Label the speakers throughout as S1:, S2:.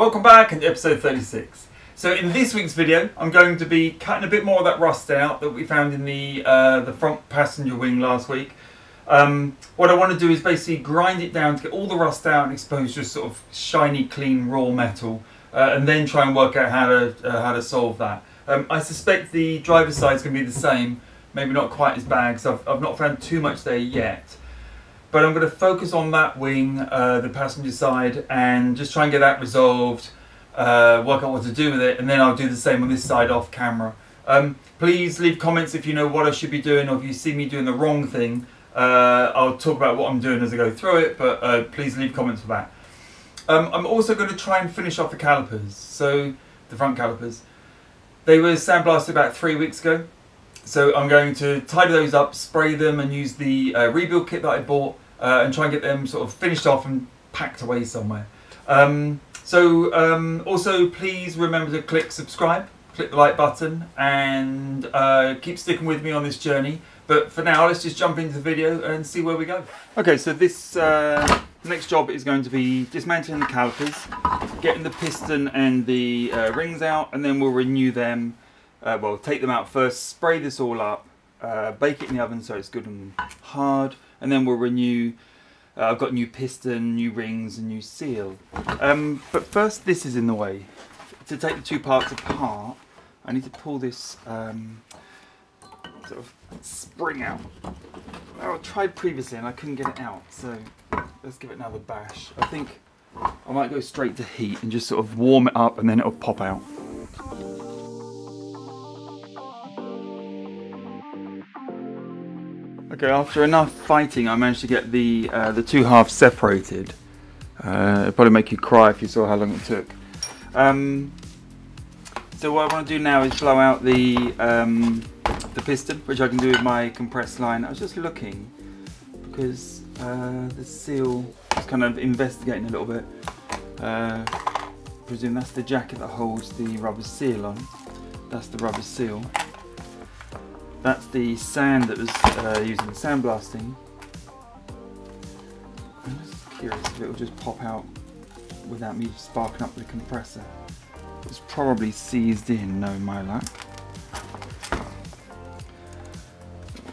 S1: Welcome back to episode 36. So in this week's video, I'm going to be cutting a bit more of that rust out that we found in the uh, the front passenger wing last week. Um, what I want to do is basically grind it down to get all the rust out and expose just sort of shiny, clean, raw metal, uh, and then try and work out how to uh, how to solve that. Um, I suspect the driver's side is going to be the same, maybe not quite as bad because I've, I've not found too much there yet. But I'm going to focus on that wing, uh, the passenger side, and just try and get that resolved, uh, work out what to do with it, and then I'll do the same on this side off camera. Um, please leave comments if you know what I should be doing or if you see me doing the wrong thing. Uh, I'll talk about what I'm doing as I go through it, but uh, please leave comments for that. Um, I'm also going to try and finish off the calipers, so the front calipers. They were sandblasted about three weeks ago. So I'm going to tidy those up, spray them and use the uh, rebuild kit that I bought uh, and try and get them sort of finished off and packed away somewhere. Um, so um, also please remember to click subscribe, click the like button and uh, keep sticking with me on this journey. But for now, let's just jump into the video and see where we go. Okay, so this uh, next job is going to be dismantling the calipers, getting the piston and the uh, rings out, and then we'll renew them uh, well, take them out first, spray this all up, uh, bake it in the oven so it's good and hard, and then we'll renew. Uh, I've got new piston, new rings, and new seal. Um, but first, this is in the way. To take the two parts apart, I need to pull this um, sort of spring out. I tried previously and I couldn't get it out, so let's give it another bash. I think I might go straight to heat and just sort of warm it up and then it'll pop out. Okay, after enough fighting, I managed to get the uh, the two halves separated. Uh, it'd probably make you cry if you saw how long it took. Um, so what I want to do now is blow out the um, the piston, which I can do with my compressed line. I was just looking because uh, the seal is kind of investigating a little bit. Uh, I presume that's the jacket that holds the rubber seal on. That's the rubber seal. That's the sand that was uh, using the sandblasting. I'm just curious if it'll just pop out without me sparking up the compressor. It's probably seized in, no my luck.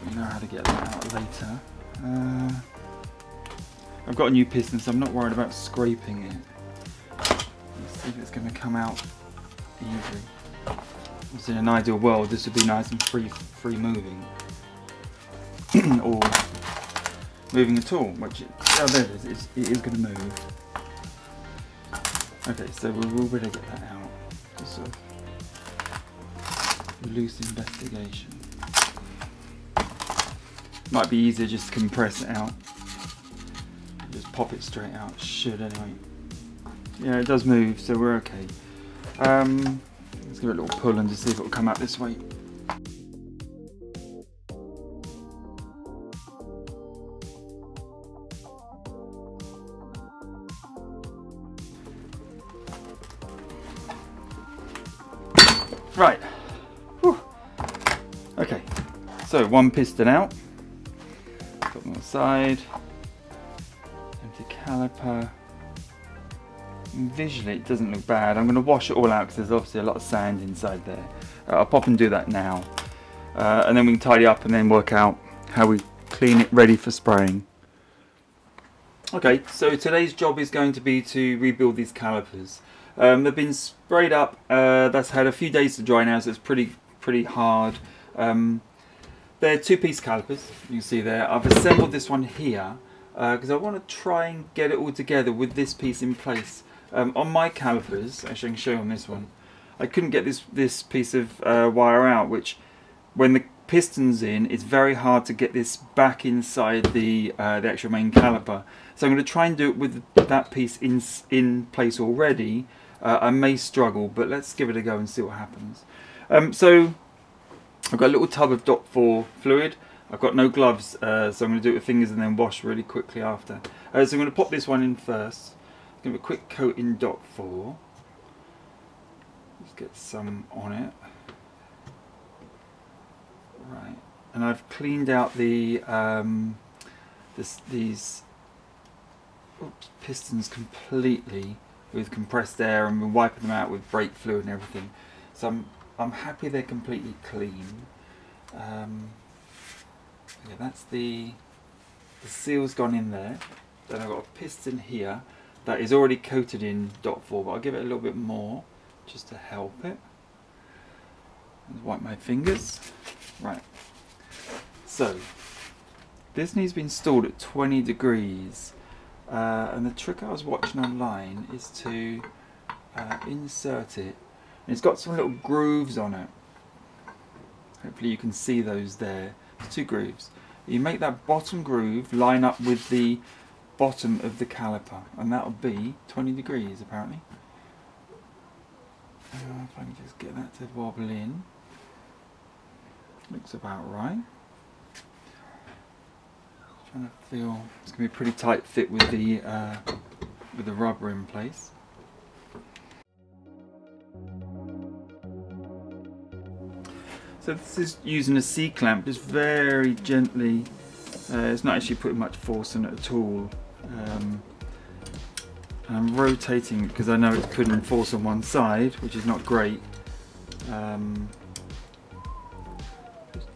S1: We know how to get that out later. Uh, I've got a new piston so I'm not worried about scraping it. Let's see if it's going to come out easy in an ideal world this would be nice and free free moving. Or moving at all which it, oh there it is it's, it is going to move. Okay so we will better get that out. Just sort of loose investigation. Might be easier just to compress it out. Just pop it straight out should anyway. Yeah it does move so we're okay. Um, Let's give it a little pull and just see if it will come out this way. Right. Whew. Okay. So one piston out. Put on the side. Empty caliper visually it doesn't look bad. I'm going to wash it all out because there's obviously a lot of sand inside there. Uh, I'll pop and do that now. Uh, and then we can tidy up and then work out how we clean it ready for spraying. Okay, so today's job is going to be to rebuild these calipers. Um, they've been sprayed up, uh, that's had a few days to dry now so it's pretty pretty hard. Um, they're two-piece calipers, you can see there. I've assembled this one here because uh, I want to try and get it all together with this piece in place. Um, on my calipers, actually I can show you on this one, I couldn't get this, this piece of uh, wire out, which when the piston's in, it's very hard to get this back inside the, uh, the actual main caliper. So I'm going to try and do it with that piece in, in place already. Uh, I may struggle, but let's give it a go and see what happens. Um, so I've got a little tub of DOT 4 fluid. I've got no gloves, uh, so I'm going to do it with fingers and then wash really quickly after. Uh, so I'm going to pop this one in first. Give it a quick coat in DOT 4. Just get some on it. Right, and I've cleaned out the um, this, these oops, pistons completely. with compressed air and we're wiping them out with brake fluid and everything. So I'm, I'm happy they're completely clean. Um, yeah, that's the, the seal's gone in there. Then I've got a piston here that is already coated in dot 4 but I'll give it a little bit more just to help it. Let's wipe my fingers. Right. So, this needs to be installed at 20 degrees. Uh, and the trick I was watching online is to uh, insert it. And it's got some little grooves on it. Hopefully you can see those there. two grooves. You make that bottom groove line up with the bottom of the caliper and that'll be 20 degrees apparently. Uh, if I can just get that to wobble in. Looks about right. Trying to feel it's gonna be a pretty tight fit with the uh, with the rubber in place. So this is using a C clamp, just very gently. Uh, it's not actually putting much force on it at all. Um, I'm rotating because I know it's putting force on one side, which is not great. Um,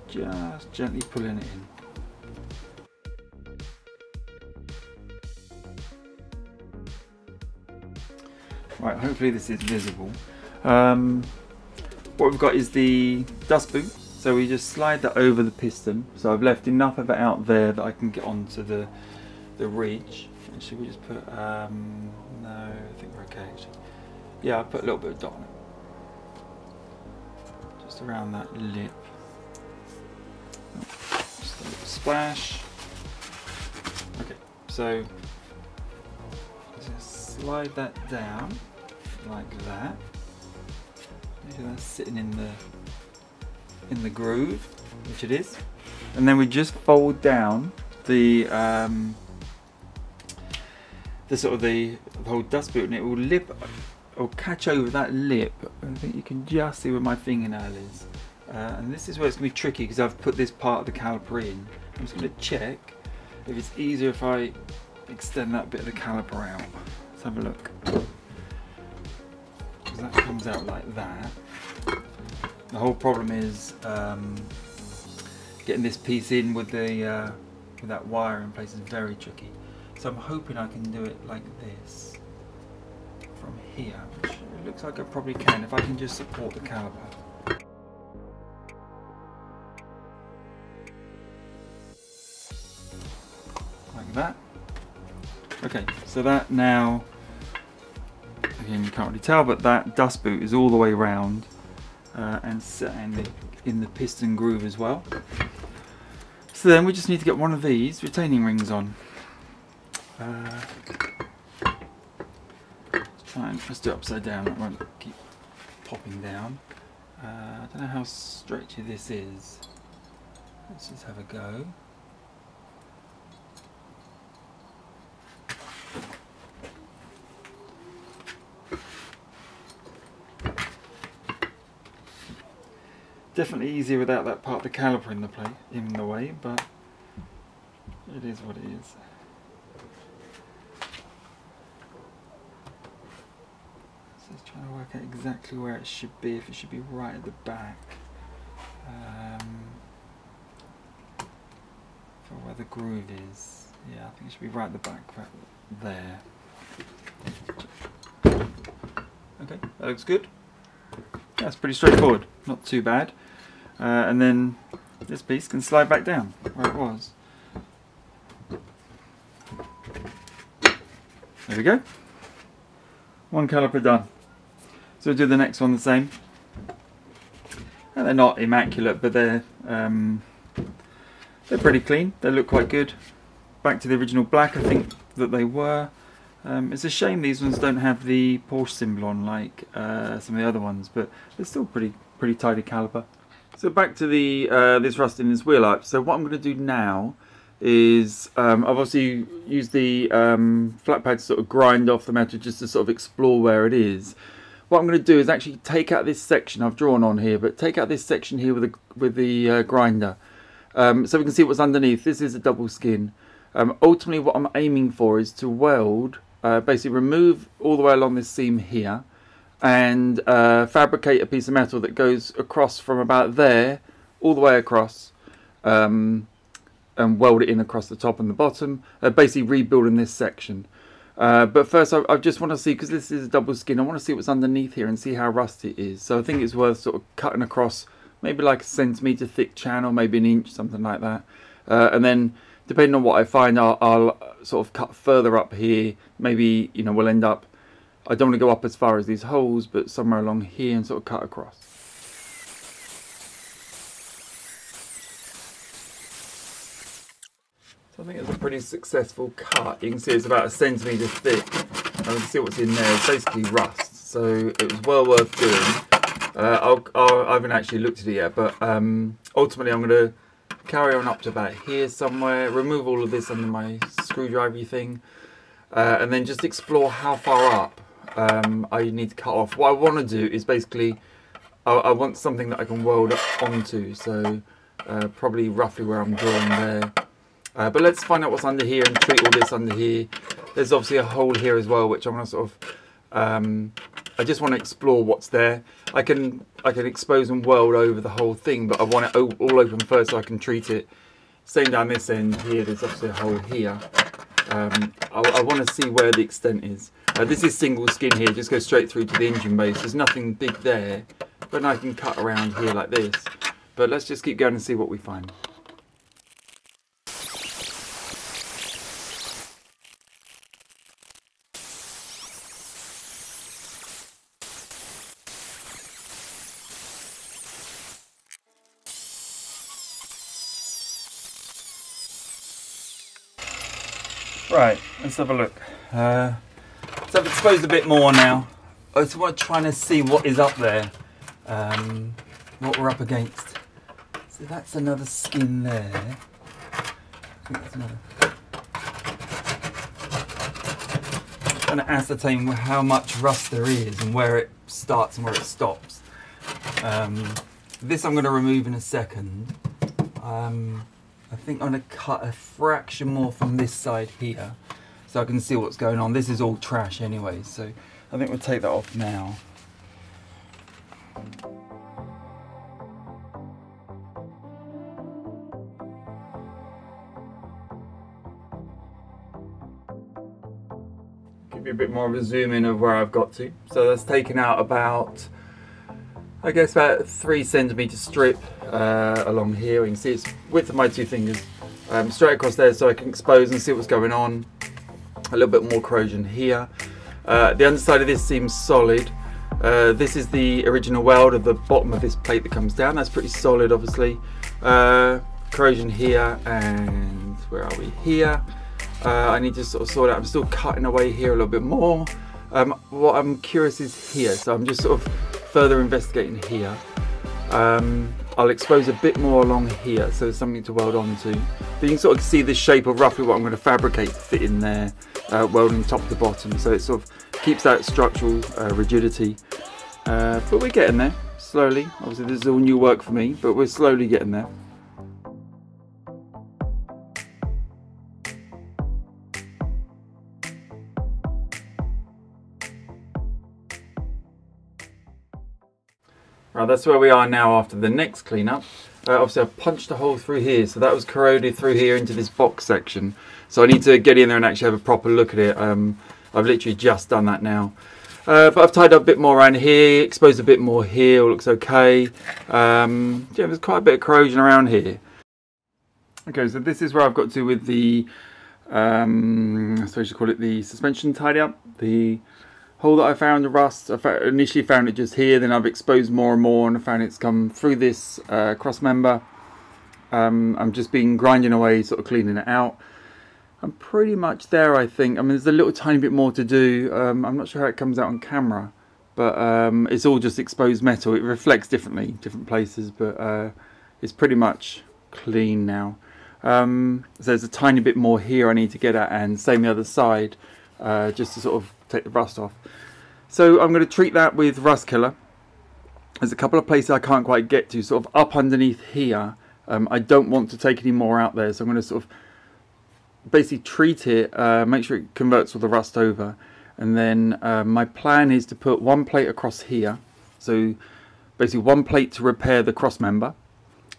S1: just gently pulling it in. Right, hopefully this is visible. Um, what we've got is the dust boot. So we just slide that over the piston. So I've left enough of it out there that I can get onto the the ridge. And should we just put, um, no, I think we're okay actually. Yeah, I put a little bit of dot on it. Just around that lip. Just a little splash. Okay, so just slide that down like that. Maybe that's sitting in the in the groove, which it is. And then we just fold down the um, the sort of the, the whole dust boot and it will lip or catch over that lip. I think you can just see where my fingernail is. Uh, and this is where it's to be tricky because I've put this part of the caliper in. I'm just going to check if it's easier if I extend that bit of the caliper out. Let's have a look that comes out like that. The whole problem is um, getting this piece in with the uh, with that wire in place is very tricky. So I'm hoping I can do it like this from here, which it looks like I probably can if I can just support the caliper. Like that. Okay, so that now again you can't really tell but that dust boot is all the way round uh, and the, in the piston groove as well so then we just need to get one of these retaining rings on uh, let's try and let's do it upside down. It won't keep popping down. Uh, I don't know how stretchy this is. Let's just have a go. Definitely easier without that part of the caliper in the play in the way, but it is what it is. So just trying to work out exactly where it should be, if it should be right at the back. Um, for where the groove is. Yeah, I think it should be right at the back, right there. Okay, that looks good. That's pretty straightforward, not too bad. Uh, and then this piece can slide back down where it was. There we go. One caliper done. So we'll do the next one the same. And they're not immaculate, but they're um, they're pretty clean. They look quite good. Back to the original black, I think that they were. Um, it's a shame these ones don't have the Porsche symbol on like uh, some of the other ones, but they're still pretty pretty tidy caliper. So back to the uh, this rust in this wheel arch. So what I'm going to do now is um, I've obviously used the um, flat pad to sort of grind off the metal just to sort of explore where it is. What I'm going to do is actually take out this section I've drawn on here, but take out this section here with the with the uh, grinder, um, so we can see what's underneath. This is a double skin. Um, ultimately, what I'm aiming for is to weld uh, basically remove all the way along this seam here and uh, fabricate a piece of metal that goes across from about there all the way across um, and weld it in across the top and the bottom, uh, basically rebuilding this section. Uh, but first I, I just want to see, because this is a double skin, I want to see what's underneath here and see how rusty it is. So I think it's worth sort of cutting across maybe like a centimetre thick channel, maybe an inch, something like that. Uh, and then depending on what I find, I'll, I'll, sort of cut further up here. Maybe, you know, we'll end up, I don't want to go up as far as these holes, but somewhere along here and sort of cut across. So I think it's a pretty successful cut. You can see it's about a centimetre thick. And you can see what's in there. It's basically rust. So it was well worth doing. Uh, I'll, I haven't actually looked at it yet, but um, ultimately I'm going to carry on up to about here somewhere, remove all of this under my screwdriver thing, uh, and then just explore how far up um, I need to cut off. What I want to do is basically, I, I, want something that I can weld onto, so uh, probably roughly where I'm drawing there. Uh, but let's find out what's under here and treat all this under here. There's obviously a hole here as well, which I'm going to sort of, um, I just want to explore what's there. I can I can expose and weld over the whole thing, but I want it all open first so I can treat it. Same down this end here, there's obviously a hole here. Um, I, I want to see where the extent is. Uh, this is single skin here, just goes straight through to the engine base. There's nothing big there, but I can cut around here like this. But let's just keep going and see what we find. Right, let's have a look. Uh, so I've exposed a bit more now. I just want to see what is up there, um, what we're up against. So that's another skin there. Another. trying to ascertain how much rust there is and where it starts and where it stops. Um, this I'm going to remove in a second. Um, I think I'm going to cut a fraction more from this side here so I can see what's going on. This is all trash anyway, so I think we'll take that off now. Give you a bit more of a zoom in of where I've got to. So that's taken out about I guess about three centimeter strip uh, along here. You can see it's width of my two fingers um, straight across there so I can expose and see what's going on. A little bit more corrosion here. Uh, the underside of this seems solid. Uh, this is the original weld of the bottom of this plate that comes down. That's pretty solid, obviously. Uh, corrosion here and where are we? Here. Uh, I need to sort of sort out. I'm still cutting away here a little bit more. Um, what I'm curious is here. So I'm just sort of further investigating here. Um, I'll expose a bit more along here so there's something to weld onto. But you can sort of see the shape of roughly what I'm going to fabricate to fit in there, uh, welding top to bottom. So it sort of keeps that structural uh, rigidity. Uh, but we're getting there, slowly. Obviously this is all new work for me, but we're slowly getting there. Right, that's where we are now after the next cleanup. Uh, obviously I punched a hole through here, so that was corroded through here into this box section. So I need to get in there and actually have a proper look at it. Um, I've literally just done that now. Uh, but I've tied up a bit more around here, exposed a bit more here, looks okay. Um, yeah, there's quite a bit of corrosion around here. Okay, so this is where I've got to with the, um, I suppose you call it the suspension tidy up. The hole that I found, the rust, I initially found it just here, then I've exposed more and more and I found it's come through this uh, cross member. Um, I'm just been grinding away, sort of cleaning it out. I'm pretty much there, I think. I mean, there's a little tiny bit more to do. Um, I'm not sure how it comes out on camera, but um, it's all just exposed metal. It reflects differently, different places, but uh, it's pretty much clean now. Um, so there's a tiny bit more here I need to get at, and same the other side, uh, just to sort of take the rust off. So I'm going to treat that with Rust Killer. There's a couple of places I can't quite get to, sort of up underneath here. Um, I don't want to take any more out there, so I'm going to sort of basically treat it, uh, make sure it converts all the rust over, and then uh, my plan is to put one plate across here. So basically one plate to repair the cross member.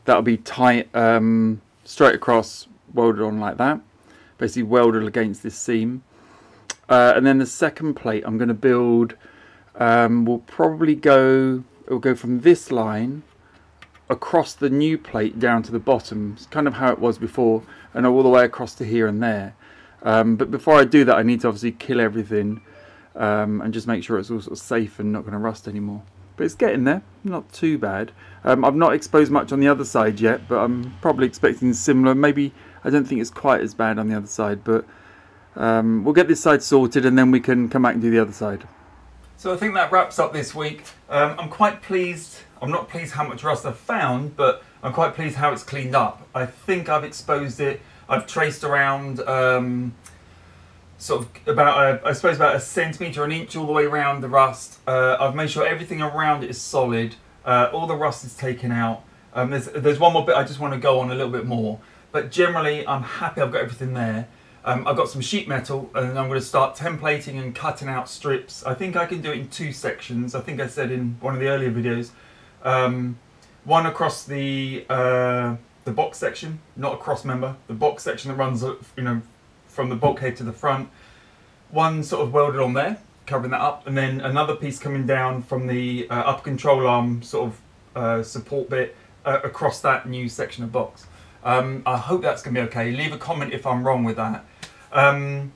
S1: That'll be tight um, straight across, welded on like that. Basically welded against this seam. Uh, and then the second plate I'm going to build um, will probably go, it will go from this line across the new plate down to the bottom. It's kind of how it was before and all the way across to here and there. Um, but before I do that I need to obviously kill everything um, and just make sure it's all sort of safe and not going to rust anymore. But it's getting there, not too bad. Um, I've not exposed much on the other side yet, but I'm probably expecting similar. Maybe I don't think it's quite as bad on the other side, but um, we'll get this side sorted and then we can come back and do the other side. So I think that wraps up this week. Um, I'm quite pleased. I'm not pleased how much rust I've found, but I'm quite pleased how it's cleaned up. I think I've exposed it. I've traced around um, sort of about, a, I suppose, about a centimetre, an inch all the way around the rust. Uh, I've made sure everything around it is solid. Uh, all the rust is taken out. Um, there's, there's one more bit I just want to go on a little bit more. But generally, I'm happy I've got everything there. Um, I've got some sheet metal and I'm going to start templating and cutting out strips. I think I can do it in two sections. I think I said in one of the earlier videos. Um, one across the uh, the box section, not a cross member. The box section that runs, you know, from the bulkhead to the front. One sort of welded on there, covering that up, and then another piece coming down from the uh, upper control arm sort of uh, support bit uh, across that new section of box. Um, I hope that's going to be okay. Leave a comment if I'm wrong with that. Um,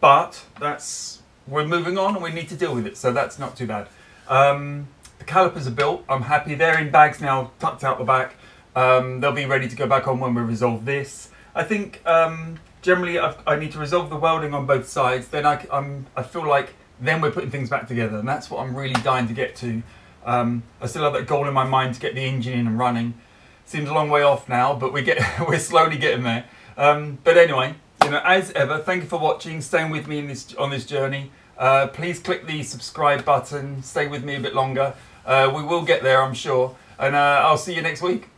S1: but that's we're moving on and we need to deal with it, so that's not too bad. Um, the calipers are built. I'm happy. They're in bags now, tucked out the back. Um, they'll be ready to go back on when we resolve this. I think um, generally I've, i need to resolve the welding on both sides. Then I, I'm, I feel like then we're putting things back together, and that's what I'm really dying to get to. Um, I still have that goal in my mind to get the engine in and running. Seems a long way off now, but we get we're slowly getting there. Um, but anyway, you know, as ever, thank you for watching, staying with me in this on this journey. Uh, please click the subscribe button. Stay with me a bit longer. Uh, we will get there, I'm sure. And uh, I'll see you next week.